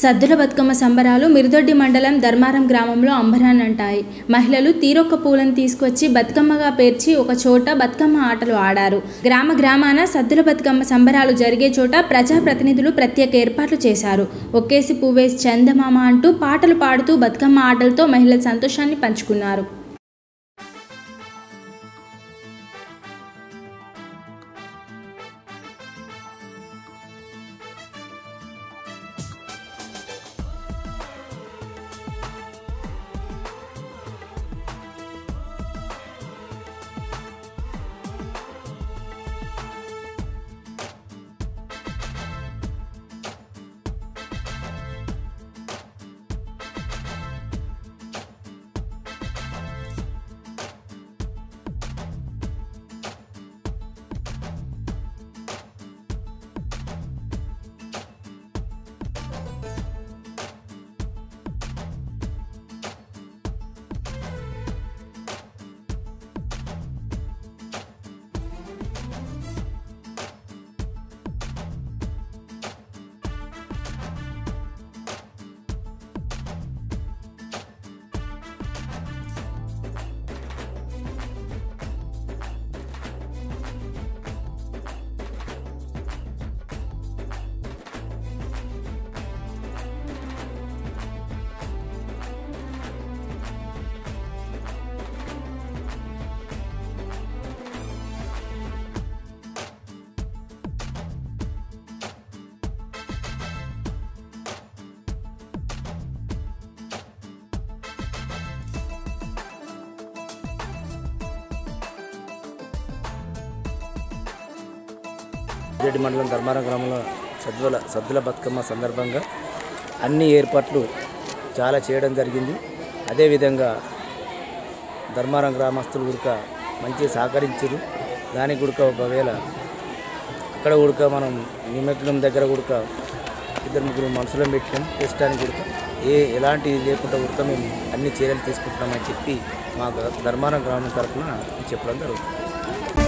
సద్దుల బతుకమ్మ సంబరాలు మిరుదొడ్డి మండలం ధర్మారం గ్రామంలో అంబరానంటాయి మహిళలు తీరొక్క పూలను తీసుకొచ్చి బతుకమ్మగా పేర్చి ఒక చోట బతుకమ్మ ఆటలు ఆడారు. గ్రామ గ్రామాన సద్దుల బతుకమ్మ సంబరాలు జరిగే చోట ప్రజాప్రతినిధులు ప్రత్యేక ఏర్పాట్లు చేశారు. ఒక్కేసి పువ్వేసి చందమామ అంటూ పాటలు పాడుతూ బతుకమ్మ ఆటలతో మహిళల సంతోషాన్ని పంచుకున్నారు. రెడ్డి మండలం ధర్మారం గ్రామంలో సద్దుల సద్దుల బతుకమ్మ సందర్భంగా అన్ని ఏర్పాట్లు చాలా చేయడం జరిగింది. అదేవిధంగా ధర్మారం గ్రామస్తులు గుడక మంచి సహకరించరు దానికి గుడక ఒకవేళ అక్కడ గుడక మనం నిమగ్నం దగ్గర గుడక ఇద్దరు ముగ్గురు మనుషులను పెట్టాం చేసడానికి గుడక ఏ ఎలాంటి లేకుండా గుడక మేము అన్ని చర్యలు తీసుకుంటున్నామని చెప్పి మా ధర్మారం గ్రామం తరఫున చెప్పడం జరుగుతుంది.